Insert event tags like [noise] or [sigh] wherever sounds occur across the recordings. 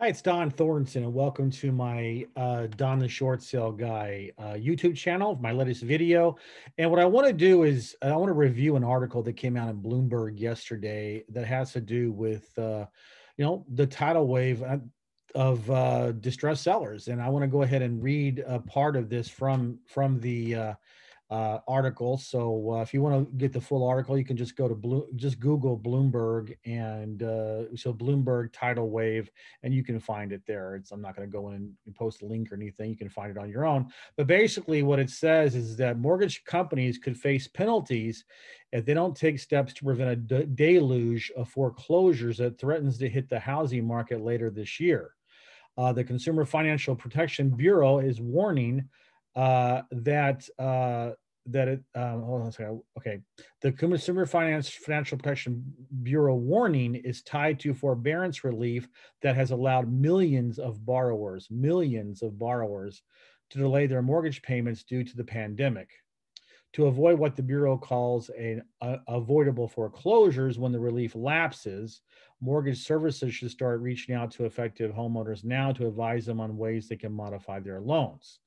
Hi, it's Dohn Thornton, and welcome to my uh, Dohn the Short Sale Guy uh, YouTube channel, my latest video. And what I want to do is I want to review an article that came out in Bloomberg yesterday that has to do with, uh, you know, the tidal wave uh, of uh, distressed sellers. And I want to go ahead and read a part of this from from the uh, article. So uh, if you want to get the full article, you can just go to Blue, just Google Bloomberg and uh, so Bloomberg tidal wave, and you can find it there. It's, I'm not going to go in and post a link or anything. You can find it on your own. But basically, what it says is that mortgage companies could face penalties if they don't take steps to prevent a deluge of foreclosures that threatens to hit the housing market later this year. Uh, the Consumer Financial Protection Bureau is warning uh, that uh, that it um, hold on a second. Okay, the Consumer Finance Financial Protection Bureau warning is tied to forbearance relief that has allowed millions of borrowers, millions of borrowers, to delay their mortgage payments due to the pandemic. To avoid what the Bureau calls a, a, avoidable foreclosures when the relief lapses, mortgage services should start reaching out to effective homeowners now to advise them on ways they can modify their loans.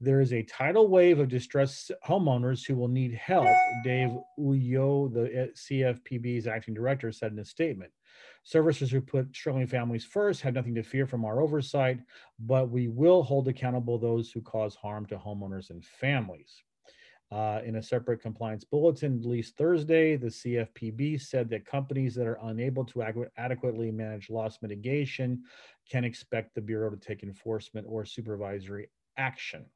There is a tidal wave of distressed homeowners who will need help, Dave Uejio, the uh, CFPB's acting director, said in a statement. Servicers who put struggling families first have nothing to fear from our oversight, but we will hold accountable those who cause harm to homeowners and families. Uh, in a separate compliance bulletin released Thursday, the CFPB said that companies that are unable to adequately manage loss mitigation can expect the Bureau to take enforcement or supervisory action.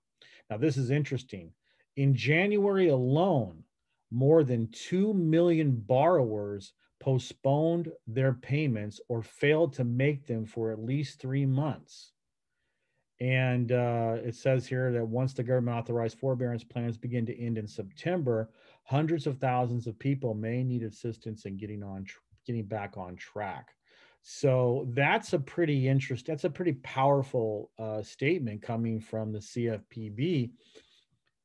Now, this is interesting. In January alone, more than 2 million borrowers postponed their payments or failed to make them for at least three months. And uh, it says here that once the government authorized forbearance plans begin to end in September, hundreds of thousands of people may need assistance in getting on, getting back on track. So that's a pretty interesting, that's a pretty powerful uh, statement coming from the CFPB.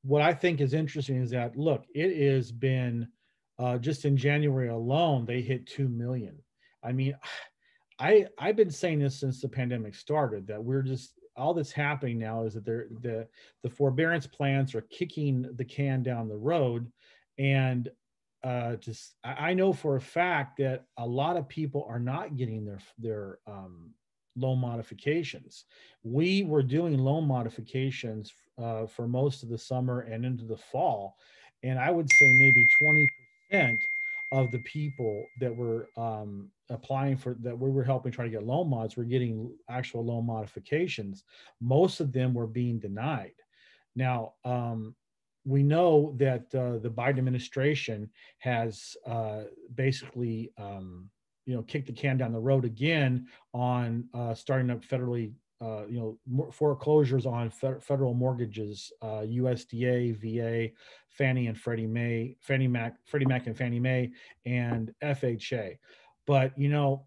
What I think is interesting is that, look, it has been uh, just in January alone, they hit 2 million. I mean, [sighs] I, I've been saying this since the pandemic started that we're just, all that's happening now is that they're, the, the forbearance plans are kicking the can down the road and uh, just I know for a fact that a lot of people are not getting their their um, loan modifications. We were doing loan modifications uh, for most of the summer and into the fall, and I would say maybe twenty percent of the people that were um, applying for that we were helping try to get loan mods were getting actual loan modifications. Most of them were being denied. Now, um, we know that uh, the Biden administration has uh, basically, um, you know, kicked the can down the road again on uh, starting up federally, uh, you know, foreclosures on fe- federal mortgages, USDA, uh, VA, Fannie and Freddie Mae, Fannie Mac, Freddie Mac and Fannie Mae, and FHA. But you know,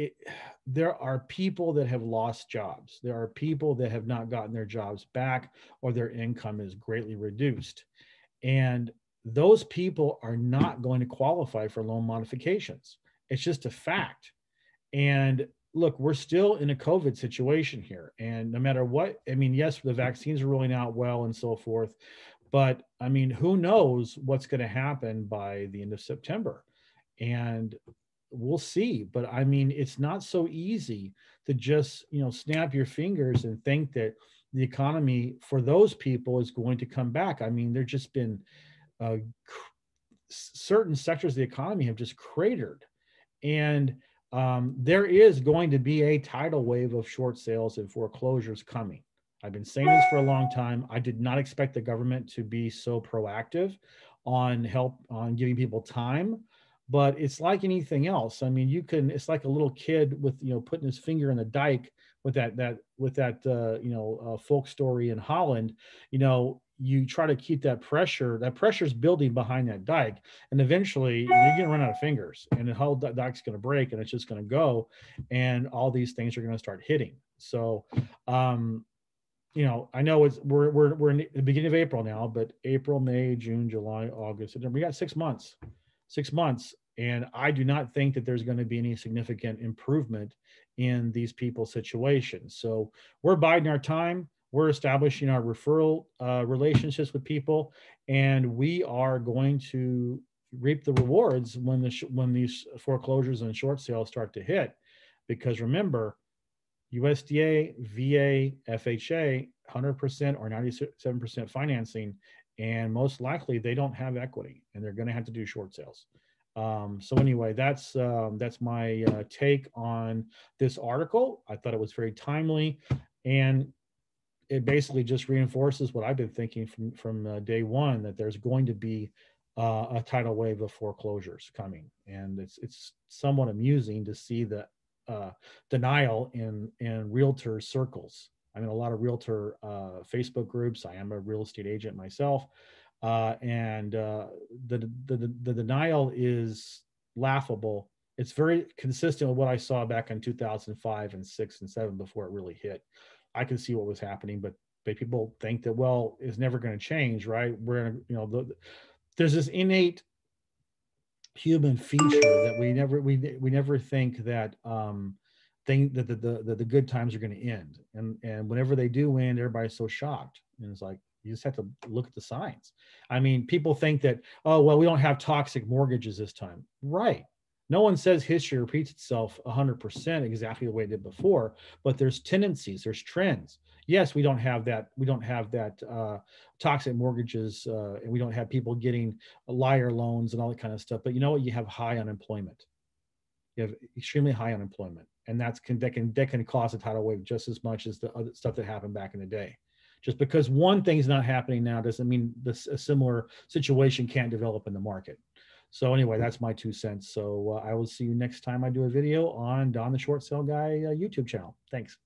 it, [sighs] there are people that have lost jobs. There are people that have not gotten their jobs back or their income is greatly reduced. And those people are not going to qualify for loan modifications. It's just a fact. And look, we're still in a COVID situation here. And no matter what, I mean, yes, the vaccines are rolling out well and so forth. But I mean, who knows what's going to happen by the end of September? And we'll see but i mean it's not so easy to just you know snap your fingers and think that the economy for those people is going to come back. I mean there's just been uh, certain sectors of the economy have just cratered. And um, there is going to be a tidal wave of short sales and foreclosures coming. I've been saying this for a long time. I did not expect the government to be so proactive on help on giving people time but it's like anything else. I mean, you can. It's like a little kid with you know putting his finger in the dike with that that with that uh, you know uh, folk story in Holland. You know, you try to keep that pressure. That pressure is building behind that dike, and eventually you're going to run out of fingers, and the whole dike's going to break, and it's just going to go, and all these things are going to start hitting. So, um, you know, I know it's we're we're we're in the beginning of April now, but April, May, June, July, August. We got six months six months And I do not think that there's going to be any significant improvement in these people's situations. So we're biding our time. We're establishing our referral uh, relationships with people, and we are going to reap the rewards when the when these foreclosures and short sales start to hit. Because remember, USDA, VA, FHA, 100% or 97% financing, and most likely they don't have equity, and they're going to have to do short sales. Um, so anyway, that's um, that's my uh, take on this article. I thought it was very timely, and it basically just reinforces what I've been thinking from from uh, day one that there's going to be uh, a tidal wave of foreclosures coming, and it's it's somewhat amusing to see the uh, denial in in realtor circles. I'm in a lot of realtor uh, Facebook groups. I am a real estate agent myself, uh, and uh, the, the the denial is laughable. It's very consistent with what I saw back in 2005 and six and seven before it really hit. I could see what was happening, but but people think that well, it's never going to change, right? We're gonna, you know, the, there's this innate human feature that we never we we never think that um thing that the, the the good times are going to end and and whenever they do end everybody's so shocked and it's like you just have to look at the signs. I mean people think that oh well we don't have toxic mortgages this time. Right. No one says history repeats itself 100% exactly the way it did before but there's tendencies there's trends. Yes we don't have that we don't have that uh, toxic mortgages uh, and we don't have people getting liar loans and all that kind of stuff but you know what? You have high unemployment. You have extremely high unemployment and that's can that can that can cause a tidal wave just as much as the other stuff that happened back in the day just because one thing's not happening now doesn't mean this a similar situation can't develop in the market. So anyway that's my two cents. So uh, i will see you next time i do a video on dohn the short sale guy uh, youtube channel. Thanks